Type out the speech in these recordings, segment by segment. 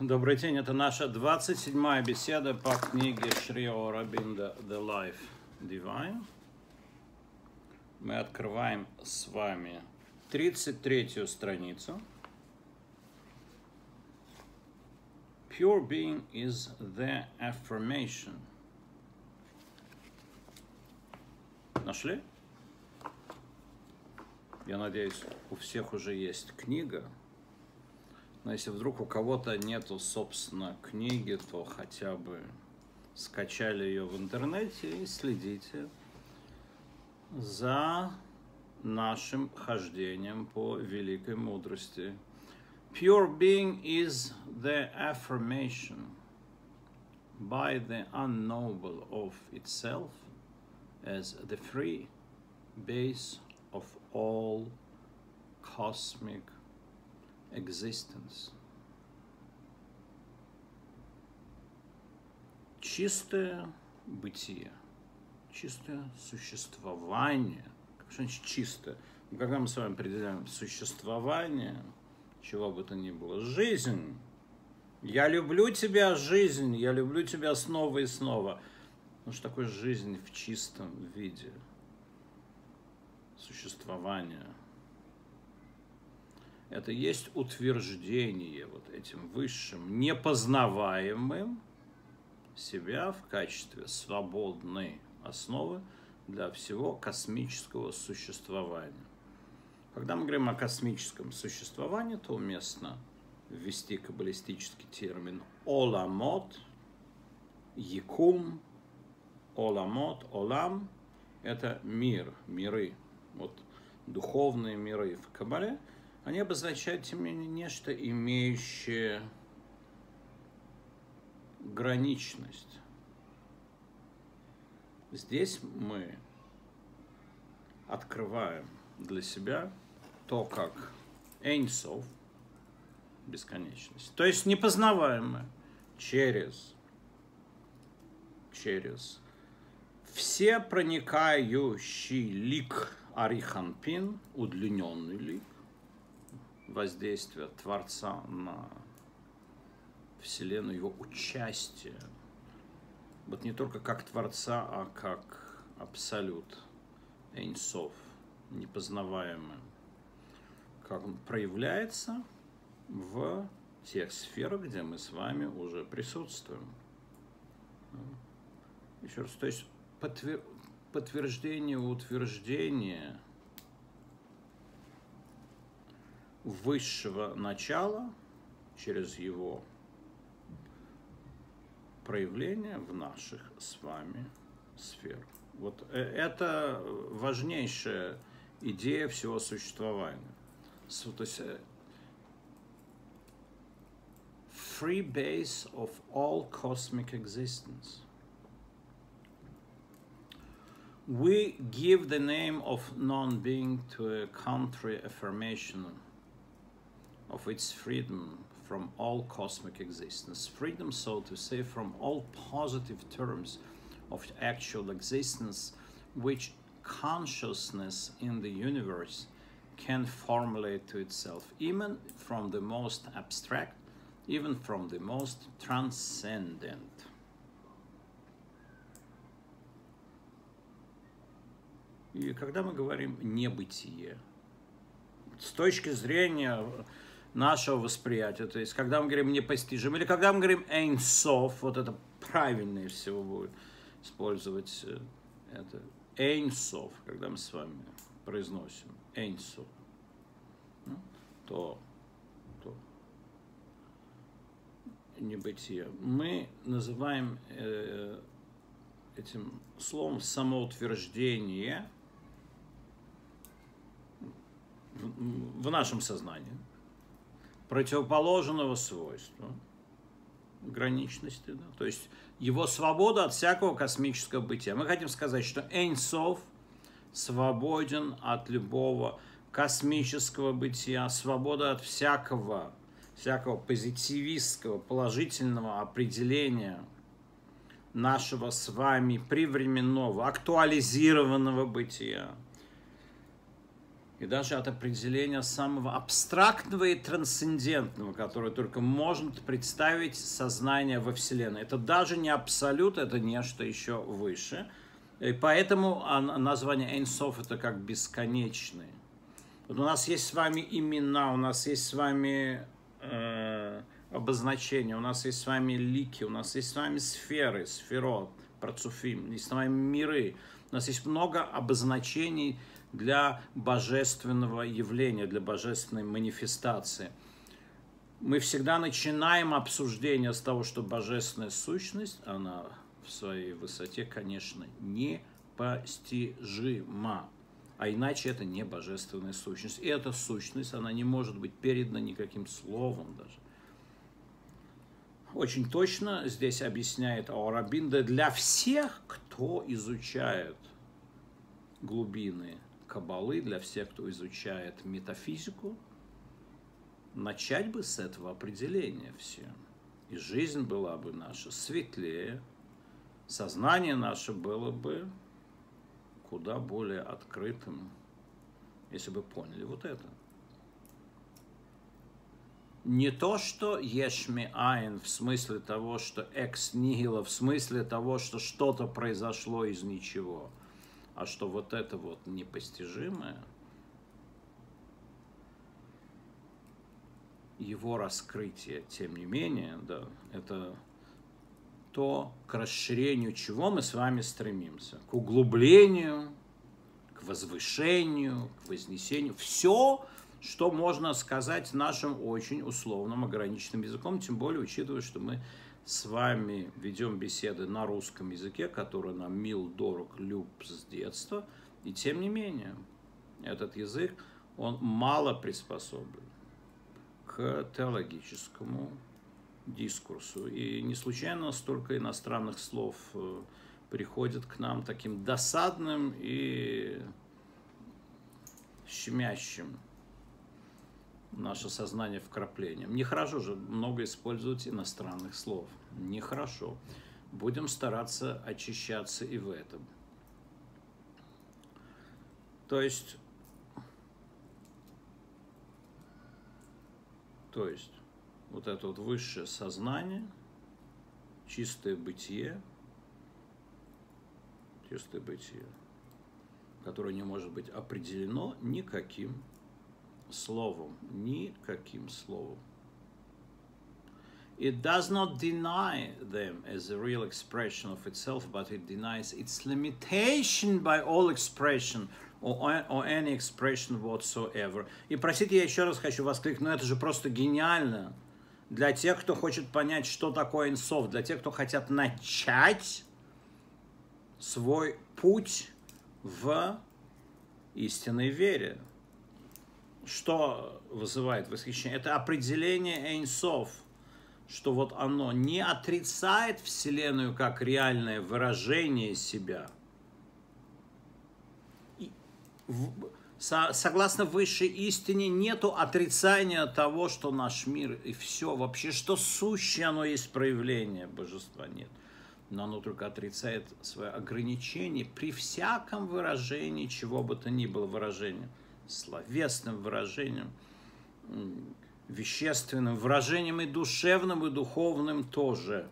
Добрый день, это наша 27-я беседа по книге Шри Орабинда «The Life Divine». Мы открываем с вами 33-ю страницу. Pure being is the affirmation. Нашли? Я надеюсь, у всех уже есть книга. Но если вдруг у кого-то нету, собственно, книги, то хотя бы скачали ее в интернете и следите за нашим хождением по великой мудрости. Pure being is the affirmation by the unknowable of itself as the free base of all cosmic existence. Чистое бытие, чистое существование. Что значит чистое? Ну, когда мы с вами определяем существование, чего бы то ни было, жизнь. Я люблю тебя, жизнь, я люблю тебя снова и снова. Ну что такое жизнь в чистом виде? Существование – это есть утверждение вот этим высшим, непознаваемым себя в качестве свободной основы для всего космического существования. Когда мы говорим о космическом существовании, то уместно ввести каббалистический термин «оламот», «якум», «оламот», «олам» – это мир, миры, вот духовные миры в Кабале – они обозначают, тем не менее, нечто, имеющее граничность. Здесь мы открываем для себя то, как Эйнсов, бесконечность, то есть непознаваемое через, через все проникающий лик Ариханпин, удлиненный лик, воздействие Творца на Вселенную, его участие. Вот не только как Творца, а как абсолют, Эйнсов, непознаваемый. Как он проявляется в тех сферах, где мы с вами уже присутствуем. Еще раз, то есть подтвер... подтверждение, утверждение – высшего начала через его проявление в наших с вами сферах. Вот э, это важнейшая идея всего существования. То есть э, free base of all cosmic existence. We give the name of non-being to a country affirmation of its freedom from all cosmic existence. Freedom, so to say, from all positive terms of actual existence, which consciousness in the universe can formulate to itself, even from the most abstract, even from the most transcendent. И когда мы говорим «небытие», с точки зрения нашего восприятия. То есть, когда мы говорим непостижим, или когда мы говорим эйнсов, вот это правильнее всего будет использовать э, это эйнсов, когда мы с вами произносим эйнсов, ну, то, то небытие. Мы называем э, этим словом самоутверждение в, в нашем сознании противоположного свойства граничности, да? то есть его свобода от всякого космического бытия. Мы хотим сказать, что Эйнсов свободен от любого космического бытия, свобода от всякого, всякого позитивистского, положительного определения нашего с вами привременного, актуализированного бытия. И даже от определения самого абстрактного и трансцендентного, которое только может представить сознание во Вселенной. Это даже не абсолют, это нечто еще выше. И поэтому название Эйнсов это как бесконечный. Вот у нас есть с вами имена, у нас есть с вами э, обозначения, у нас есть с вами лики, у нас есть с вами сферы, сферот, процуфим, есть с вами миры. У нас есть много обозначений для божественного явления, для божественной манифестации. Мы всегда начинаем обсуждение с того, что божественная сущность, она в своей высоте, конечно, непостижима. А иначе это не божественная сущность. И эта сущность, она не может быть передана никаким словом даже. Очень точно здесь объясняет Аурабинда для всех, кто изучает глубины кабалы, для всех, кто изучает метафизику, начать бы с этого определения всем. И жизнь была бы наша светлее, сознание наше было бы куда более открытым, если бы поняли вот это. Не то, что ешми айн в смысле того, что экс нигила, в смысле того, что что-то произошло из ничего – а что вот это вот непостижимое, его раскрытие, тем не менее, да, это то, к расширению чего мы с вами стремимся. К углублению, к возвышению, к вознесению. Все, что можно сказать нашим очень условным, ограниченным языком, тем более учитывая, что мы с вами ведем беседы на русском языке, который нам мил, дорог, люб с детства. И тем не менее, этот язык, он мало приспособлен к теологическому дискурсу. И не случайно столько иностранных слов э, приходит к нам таким досадным и щемящим наше сознание вкраплением. Нехорошо же много использовать иностранных слов. Нехорошо. Будем стараться очищаться и в этом. То есть, то есть, вот это вот высшее сознание, чистое бытие, чистое бытие, которое не может быть определено никаким словом, никаким словом. It does not deny them as a real expression of itself, but it denies its limitation by all expression or, or any expression whatsoever. И простите, я еще раз хочу воскликнуть, но это же просто гениально. Для тех, кто хочет понять, что такое инсов, для тех, кто хотят начать свой путь в истинной вере что вызывает восхищение? Это определение Эйнсов, что вот оно не отрицает Вселенную как реальное выражение себя. И в, со, согласно высшей истине нету отрицания того, что наш мир и все вообще, что сущее оно есть проявление божества, нет. Но оно только отрицает свое ограничение при всяком выражении, чего бы то ни было выражением словесным выражением, вещественным выражением и душевным, и духовным тоже.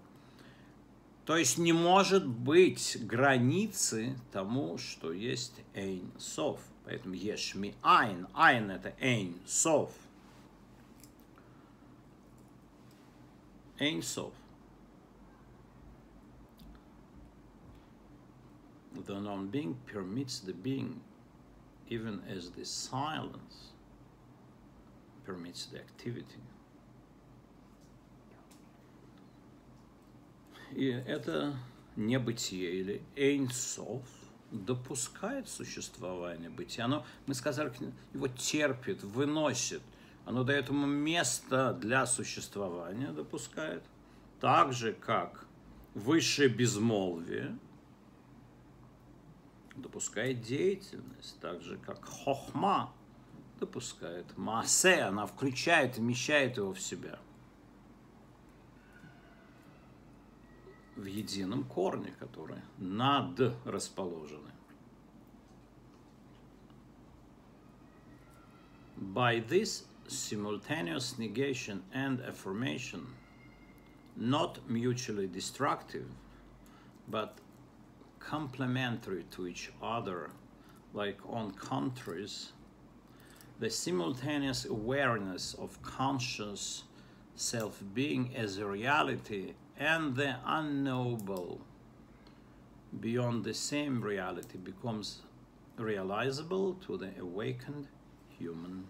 То есть не может быть границы тому, что есть Эйн Сов. Поэтому Ешми Айн. Айн это Эйн Сов. Эйн Сов. The non-being permits the being even as the silence permits the activity. И это небытие или эйнсов допускает существование бытия. Оно, мы сказали, его терпит, выносит. Оно дает ему место для существования, допускает. Так же, как высшее безмолвие – допускает деятельность, так же как хохма допускает массе, она включает, вмещает его в себя. В едином корне, который над расположены. By this simultaneous negation and affirmation, not mutually destructive, but complementary to each other, like on countries, the simultaneous awareness of conscious self being as a reality and the unknowable beyond the same reality becomes realizable to the awakened human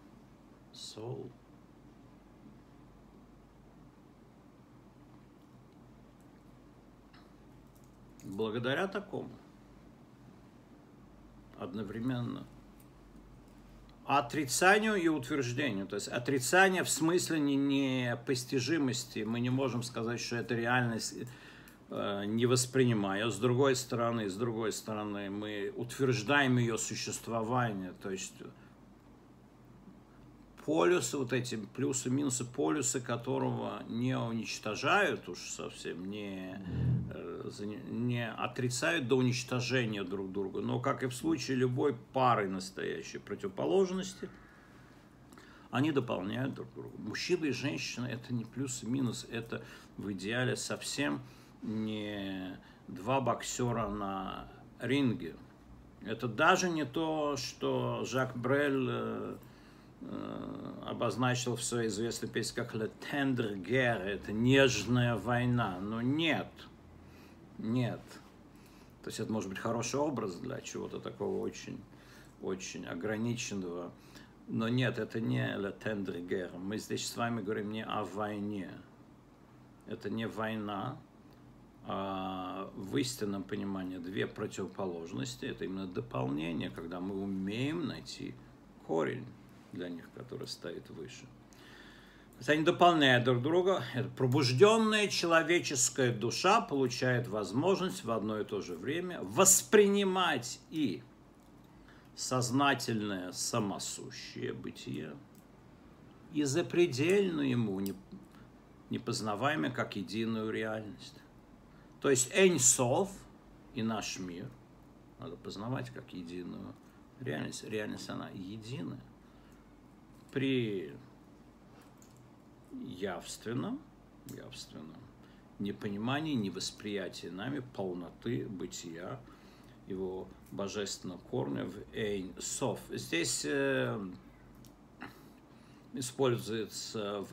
soul. Благодаря такому одновременно отрицанию и утверждению. То есть отрицание в смысле непостижимости. Мы не можем сказать, что это реальность э, не воспринимая. С другой стороны, с другой стороны, мы утверждаем ее существование. То есть полюсы, вот эти плюсы, минусы полюсы, которого не уничтожают уж совсем, не, э, не отрицают до уничтожения друг друга, но, как и в случае любой пары настоящей противоположности, они дополняют друг друга. Мужчина и женщина – это не плюс и минус, это в идеале совсем не два боксера на ринге. Это даже не то, что Жак Брель Э, обозначил в своей известной песне как «Le guerre» – это нежная война. Но нет, нет. То есть это может быть хороший образ для чего-то такого очень, очень ограниченного. Но нет, это не «Le tendre guerre». Мы здесь с вами говорим не о войне. Это не война, а в истинном понимании две противоположности. Это именно дополнение, когда мы умеем найти корень для них, который стоит выше. Они дополняют друг друга. Это пробужденная человеческая душа получает возможность в одно и то же время воспринимать и сознательное самосущее бытие, и запредельную ему непознаваемое как единую реальность. То есть Эйнсов и наш мир надо познавать как единую реальность. Реальность, она единая при явственном, явственном непонимании, невосприятии нами полноты бытия, его божественного корня в Эйн Сов. Здесь э, используется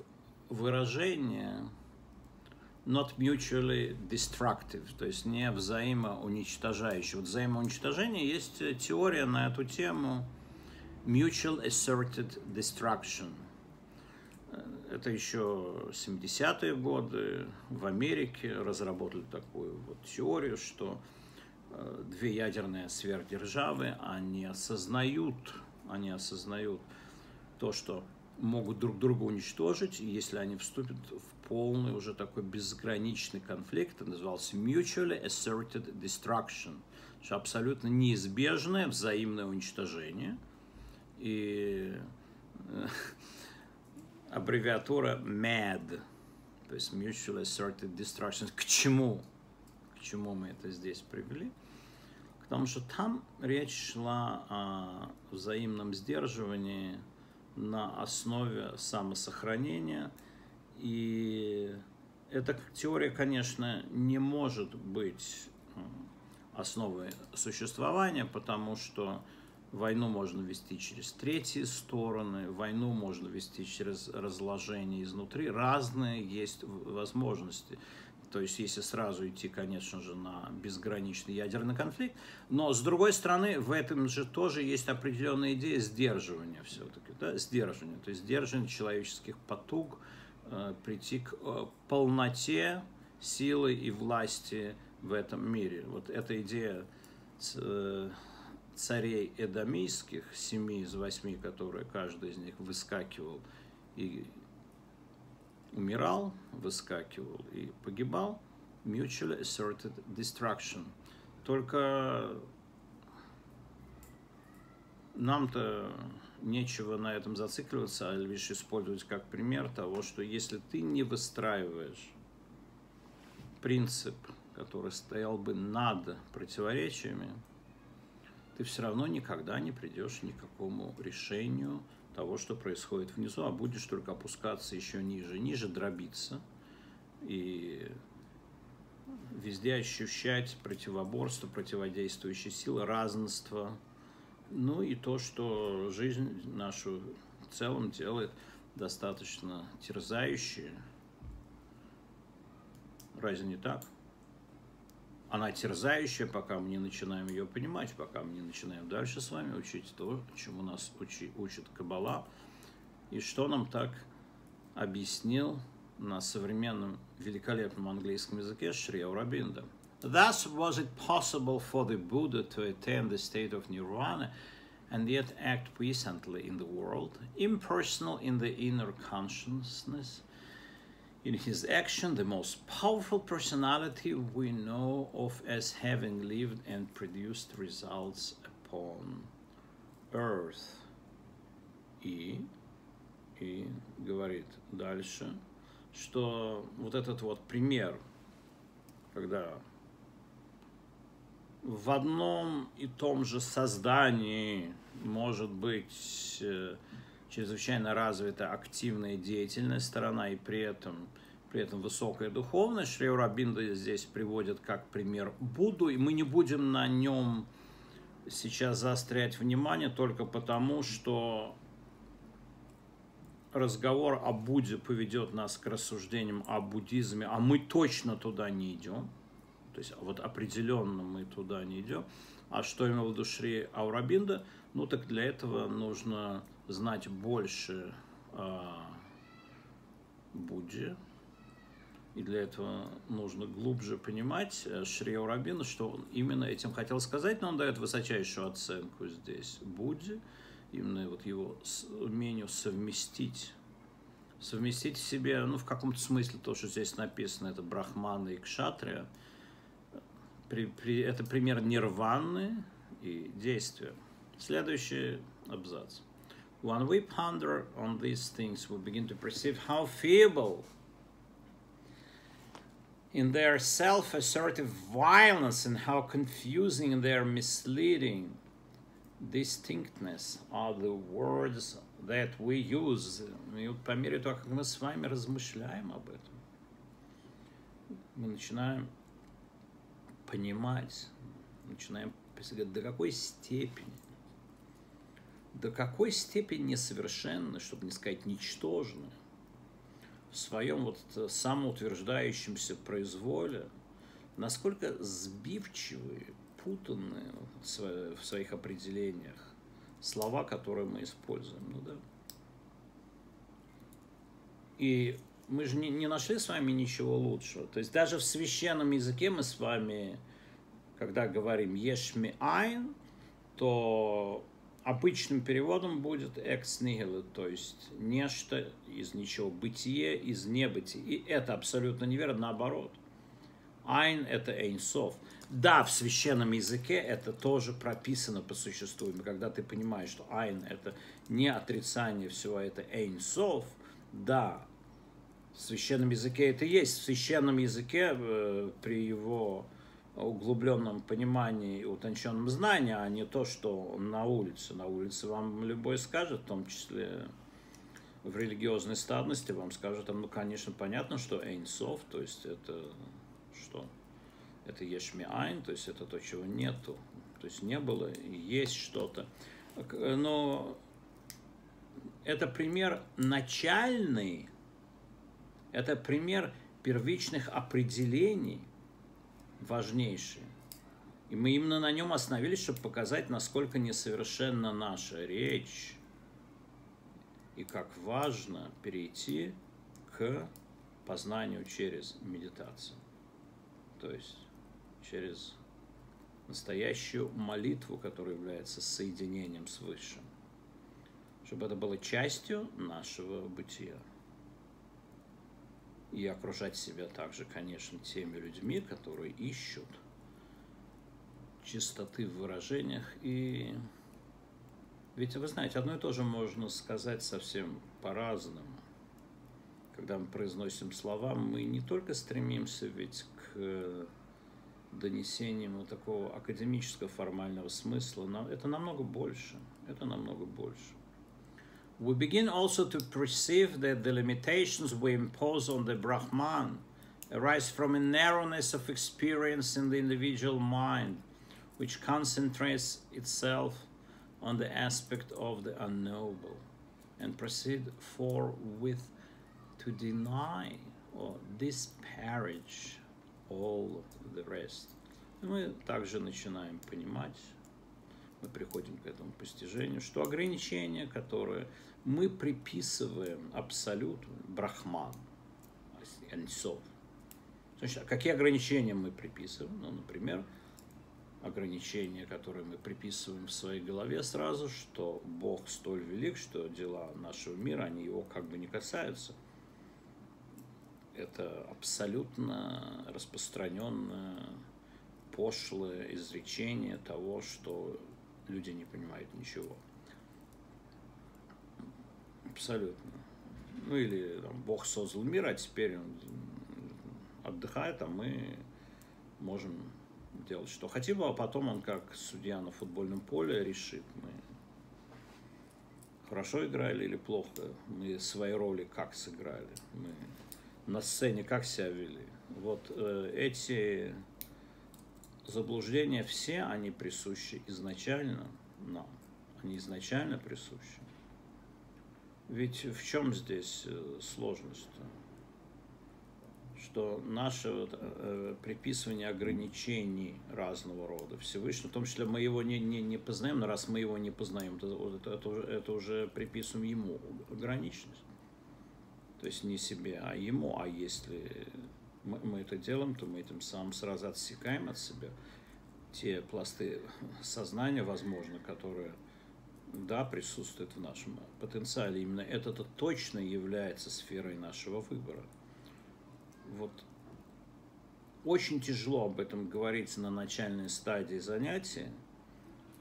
выражение not mutually destructive, то есть не взаимоуничтожающее. Вот взаимоуничтожение есть теория на эту тему, Mutual Asserted Destruction. Это еще 70-е годы в Америке разработали такую вот теорию, что э, две ядерные сверхдержавы, они осознают, они осознают то, что могут друг друга уничтожить, если они вступят в полный уже такой безграничный конфликт, это назывался Mutually Asserted Destruction, что абсолютно неизбежное взаимное уничтожение – и э, аббревиатура MAD, то есть Mutual Asserted Destruction. К чему? К чему мы это здесь привели? Потому что там речь шла о взаимном сдерживании на основе самосохранения. И эта теория, конечно, не может быть э, основой существования, потому что Войну можно вести через третьи стороны, войну можно вести через разложение изнутри. Разные есть возможности. То есть, если сразу идти, конечно же, на безграничный ядерный конфликт. Но, с другой стороны, в этом же тоже есть определенная идея сдерживания все-таки. Да? Сдерживания. То есть, сдерживание человеческих потуг э, прийти к э, полноте силы и власти в этом мире. Вот эта идея э, царей эдомийских, семи из восьми, которые каждый из них выскакивал и умирал, выскакивал и погибал, mutually asserted destruction. Только нам-то нечего на этом зацикливаться, а лишь использовать как пример того, что если ты не выстраиваешь принцип, который стоял бы над противоречиями, ты все равно никогда не придешь ни к какому решению того, что происходит внизу, а будешь только опускаться еще ниже, ниже дробиться и везде ощущать противоборство, противодействующие силы, разноство, ну и то, что жизнь нашу в целом делает достаточно терзающей. Разве не так? Она терзающая, пока мы не начинаем ее понимать, пока мы не начинаем дальше с вами учить то, чему нас учи, учит Каббала, и что нам так объяснил на современном великолепном английском языке Шри Аурабинда. Thus was it possible for the Buddha to attain the state of nirvana and yet act puissantly in the world, impersonal in the inner consciousness. In his action, the most powerful personality we know of as having lived and produced results upon earth. И, и говорит дальше, что вот этот вот пример, когда в одном и том же создании может быть э, чрезвычайно развита активная деятельность сторона и при этом при этом высокая духовность. Шри Рабинда здесь приводит как пример Будду, и мы не будем на нем сейчас заострять внимание только потому, что разговор о Будде поведет нас к рассуждениям о буддизме, а мы точно туда не идем. То есть вот определенно мы туда не идем. А что имел в виду Шри Аурабинда? Ну так для этого нужно знать больше о Будде. И для этого нужно глубже понимать э, Шри Аурабина, что он именно этим хотел сказать, но он дает высочайшую оценку здесь Будде именно вот его умению совместить совместить в себе, ну, в каком-то смысле то, что здесь написано, это брахманы и кшатрия, при, при, это пример нирваны и действия. Следующий абзац. When we ponder on these things, we begin to perceive how feeble in their self-assertive violence and how confusing their misleading distinctness are the words that we use. И вот по мере того, как мы с вами размышляем об этом, мы начинаем понимать, начинаем представлять, до какой степени, до какой степени несовершенно, чтобы не сказать ничтожны, в своем вот самоутверждающемся произволе, насколько сбивчивые, запутаны в своих определениях слова, которые мы используем. Ну да. И мы же не, не нашли с вами ничего лучшего. То есть даже в священном языке мы с вами, когда говорим ешми айн, то обычным переводом будет ex nihilo, то есть нечто из ничего, бытие из небытия. И это абсолютно неверно, наоборот. Айн – это эйнсов. Да, в священном языке это тоже прописано по существу. И когда ты понимаешь, что айн – это не отрицание всего, это эйнсов, да, в священном языке это есть. В священном языке э, при его углубленном понимании и утонченном знании, а не то, что на улице. На улице вам любой скажет, в том числе в религиозной стадности, вам скажут, ну, конечно, понятно, что эйнсов, то есть это что? это ешми айн, то есть это то, чего нету, то есть не было, есть что-то. Но это пример начальный, это пример первичных определений, важнейший. И мы именно на нем остановились, чтобы показать, насколько несовершенна наша речь и как важно перейти к познанию через медитацию. То есть через настоящую молитву, которая является соединением с Высшим, чтобы это было частью нашего бытия. И окружать себя также, конечно, теми людьми, которые ищут чистоты в выражениях. И ведь вы знаете, одно и то же можно сказать совсем по-разному. Когда мы произносим слова, мы не только стремимся ведь к донесением вот такого академического формального смысла, но это намного больше. Это намного больше. we begin also to perceive that the limitations we impose on the Brahman arise from a narrowness of experience in the individual mind, which concentrates itself on the aspect of the unknowable, and proceed forthwith to deny or disparage all the rest. И мы также начинаем понимать, мы приходим к этому постижению, что ограничения, которые мы приписываем абсолюту, брахман, Ансов. Значит, какие ограничения мы приписываем? Ну, например, ограничения, которые мы приписываем в своей голове сразу, что Бог столь велик, что дела нашего мира, они его как бы не касаются. Это абсолютно распространенное, пошлое изречение того, что люди не понимают ничего. Абсолютно. Ну или там, Бог создал мир, а теперь он отдыхает, а мы можем делать что хотим, а потом он как судья на футбольном поле решит, мы хорошо играли или плохо, мы свои роли как сыграли, мы на сцене как себя вели. Вот э, эти заблуждения все, они присущи изначально нам. Они изначально присущи. Ведь в чем здесь э, сложность-то? Что наше вот, э, приписывание ограничений разного рода Всевышнему, в том числе мы его не, не, не познаем, но раз мы его не познаем, то это, это, это уже приписываем ему ограниченность. То есть не себе, а ему. А если мы, мы это делаем, то мы этим самым сразу отсекаем от себя те пласты сознания, возможно, которые, да, присутствуют в нашем потенциале. Именно это-то точно является сферой нашего выбора. Вот очень тяжело об этом говорить на начальной стадии занятия.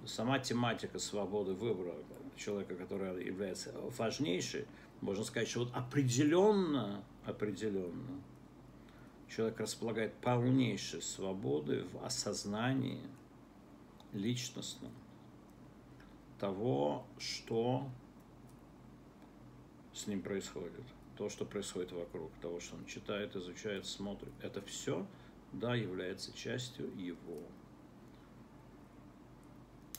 Сама тематика свободы выбора человека, которая является важнейшей, можно сказать, что вот определенно, определенно – человек располагает полнейшей свободой в осознании личностном того, что с ним происходит, то, что происходит вокруг, того, что он читает, изучает, смотрит. Это все, да, является частью его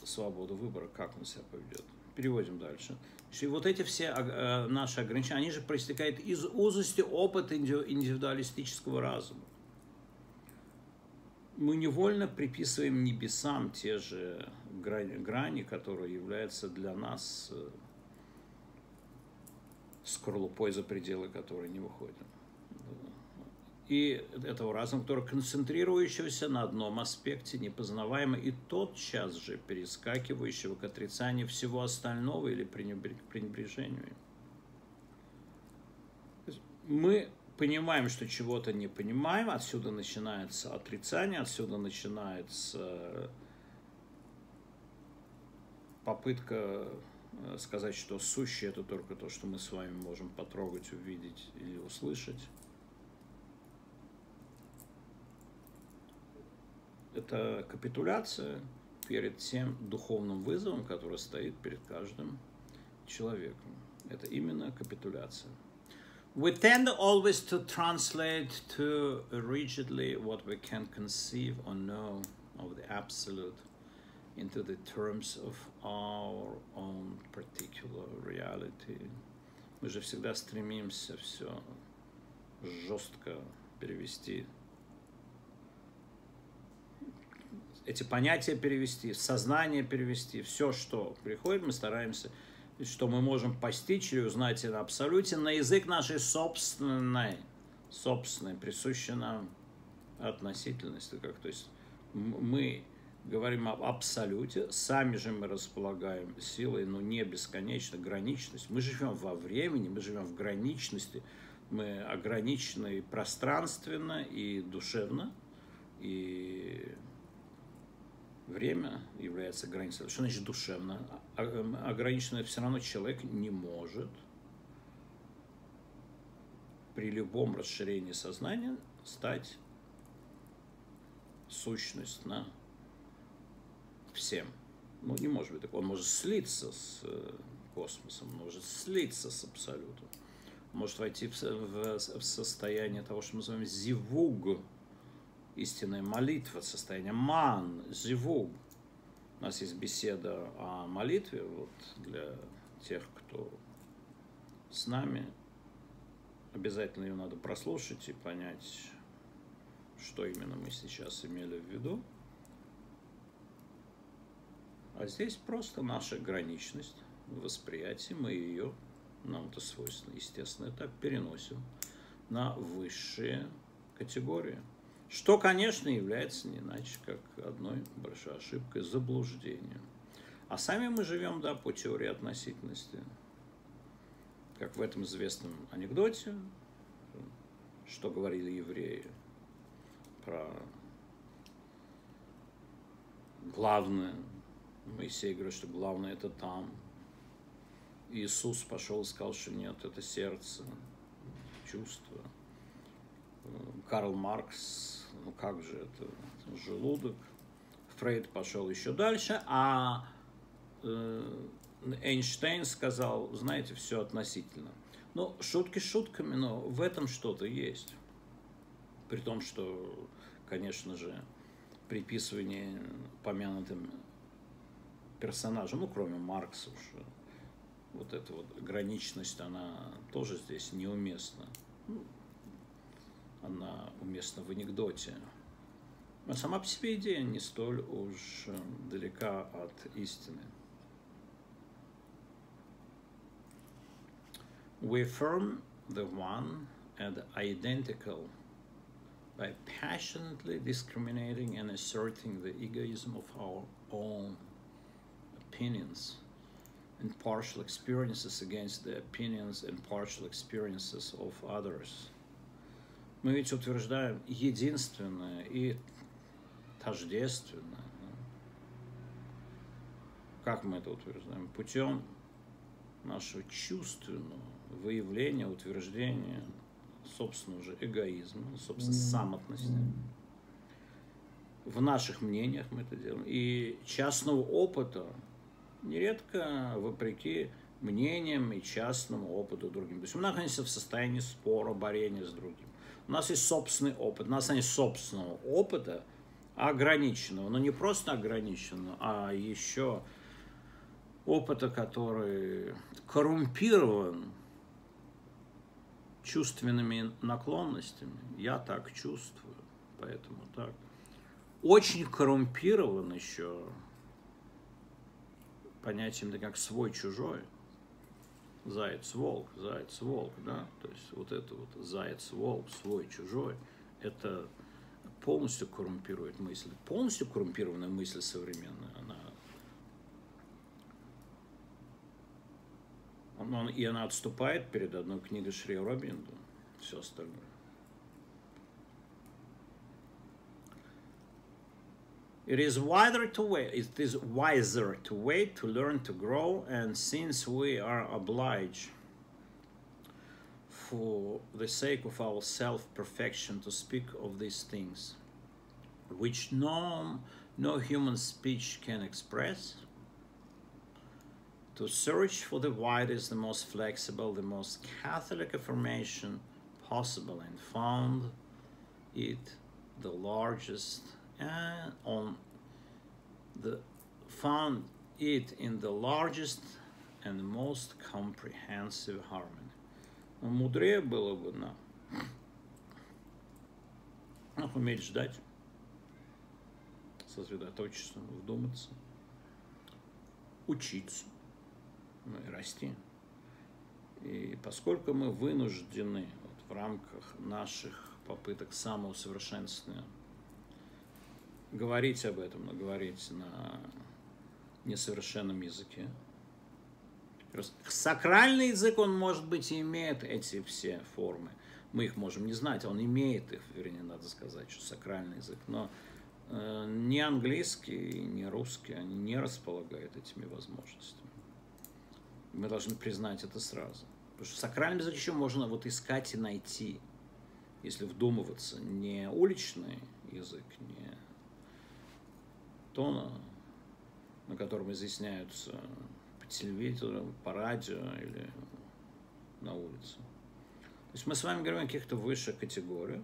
свободы выбора, как он себя поведет. Переводим дальше. И вот эти все э, наши ограничения, они же проистекают из узости опыта индивидуалистического разума. Мы невольно приписываем небесам те же грани, грани которые являются для нас э, скорлупой, за пределы которой не выходим и этого разума, который концентрирующегося на одном аспекте, непознаваемо и тотчас же перескакивающего к отрицанию всего остального или пренебрежению. Мы понимаем, что чего-то не понимаем, отсюда начинается отрицание, отсюда начинается попытка э, сказать, что сущее это только то, что мы с вами можем потрогать, увидеть или услышать. Это капитуляция перед тем духовным вызовом, который стоит перед каждым человеком. Это именно капитуляция. We tend always to translate too rigidly what we can conceive or know of the absolute into the terms of our own particular reality. Мы же всегда стремимся все жестко перевести эти понятия перевести, сознание перевести, все, что приходит, мы стараемся, что мы можем постичь и узнать на абсолюте, на язык нашей собственной, собственной, присущей нам относительности. Как, то есть мы говорим об абсолюте, сами же мы располагаем силой, но не бесконечно, граничность. Мы живем во времени, мы живем в граничности, мы ограничены пространственно и душевно, и время является границей. Что значит душевно? А, эм, ограниченный все равно человек не может при любом расширении сознания стать сущностно всем. Ну, не может быть такого. Он может слиться с э, космосом, может слиться с абсолютом, может войти в, состояние того, что мы называем зивуг, истинная молитва, состояние ман, зивуг. У нас есть беседа о молитве, вот для тех, кто с нами. Обязательно ее надо прослушать и понять, что именно мы сейчас имели в виду. А здесь просто наша граничность восприятия, мы ее, нам это свойственно, естественно, так переносим на высшие категории. Что, конечно, является не иначе, как одной большой ошибкой, заблуждением. А сами мы живем, да, по теории относительности. Как в этом известном анекдоте, что говорили евреи про главное. Моисей говорит, что главное это там. Иисус пошел и сказал, что нет, это сердце, чувство. Карл Маркс, ну как же это, желудок. Фрейд пошел еще дальше, а э, Эйнштейн сказал, знаете, все относительно. Ну, шутки шутками, но в этом что-то есть. При том, что, конечно же, приписывание помянутым персонажам, ну, кроме Маркса уж, вот эта вот граничность, она тоже здесь неуместна. Ну, она уместна в анекдоте. Но сама по себе идея не столь уж далека от истины. We affirm the one and identical by passionately discriminating and asserting the egoism of our own opinions and partial experiences against the opinions and partial experiences of others. Мы ведь утверждаем единственное и тождественное. Как мы это утверждаем? Путем нашего чувственного выявления, утверждения собственного же эгоизма, собственно, самотности. В наших мнениях мы это делаем. И частного опыта нередко, вопреки мнениям и частному опыту другим. То есть мы находимся в состоянии спора, борения с другим. У нас есть собственный опыт. Нас есть собственного опыта ограниченного. Но не просто ограниченного, а еще опыта, который коррумпирован чувственными наклонностями. Я так чувствую, поэтому так. Очень коррумпирован еще понятием, да как свой-чужой. Заяц-волк, заяц-волк, да, то есть вот это вот заяц-волк, свой-чужой, это полностью коррумпирует мысль. Полностью коррумпированная мысль современная, она Он, и она отступает перед одной книгой Шри Робинду, все остальное. It is wiser to wait. It is wiser to wait to learn to grow, and since we are obliged for the sake of our self-perfection to speak of these things, which no no human speech can express, to search for the widest, the most flexible, the most Catholic affirmation possible and found it the largest and on the found it in the largest and most comprehensive harmony. Мудрее было бы нам. Ну, уметь ждать, сосредоточиться, вдуматься, учиться ну, и расти. И поскольку мы вынуждены вот, в рамках наших попыток самоусовершенствования говорить об этом, но говорить на несовершенном языке. Сакральный язык, он, может быть, и имеет эти все формы. Мы их можем не знать, он имеет их, вернее, надо сказать, что сакральный язык. Но э, ни английский, ни русский, они не располагают этими возможностями. Мы должны признать это сразу. Потому что сакральный язык еще можно вот искать и найти, если вдумываться. Не уличный язык, не тона, на котором изъясняются по телевизору, по радио или на улице. То есть мы с вами говорим о каких-то высших категориях,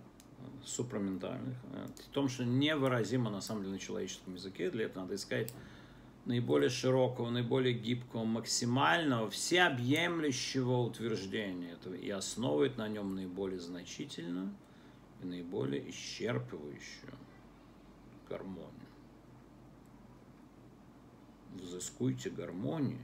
супраментальных, о том, что невыразимо на самом деле на человеческом языке, для этого надо искать наиболее широкого, наиболее гибкого, максимального, всеобъемлющего утверждения этого и основывать на нем наиболее значительную и наиболее исчерпывающую гармонию. Взыскуйте гармонию.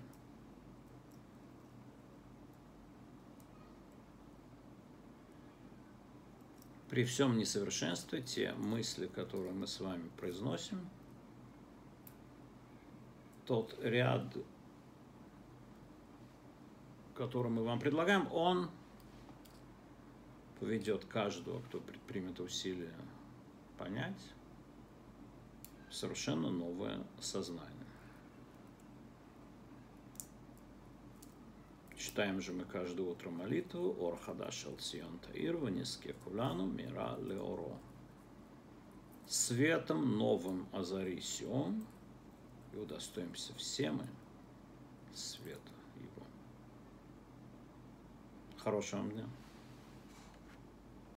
При всем несовершенстве те мысли, которые мы с вами произносим – тот ряд, который мы вам предлагаем, он поведет каждого, кто предпримет усилия понять совершенно новое сознание. Читаем же мы каждое утро молитву Ор Хадаш Алсион Таир Ваниске Кулану Мира Леоро. Светом новым озари Сион – и удостоимся все мы света Его. Хорошего вам дня.